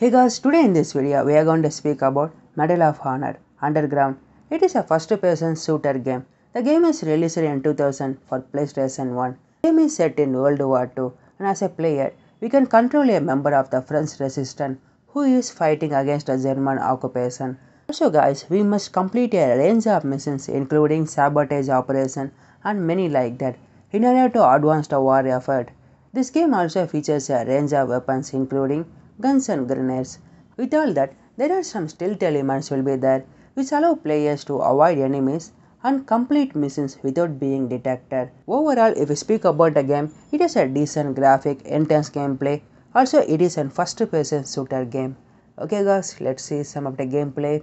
Hey guys, today in this video we are going to speak about Medal of Honor Underground. It is a first person shooter game. The game is released in 2000 for PlayStation 1. The game is set in World War II and as a player we can control a member of the French resistance who is fighting against the German occupation. Also guys, we must complete a range of missions including sabotage operation and many like that in order to advance the war effort. This game also features a range of weapons including guns and grenades. With all that, there are some stealth elements will be there which allow players to avoid enemies and complete missions without being detected. Overall, if we speak about the game, it is a decent graphic, intense gameplay. Also, it is a first-person shooter game. Okay guys, let's see some of the gameplay.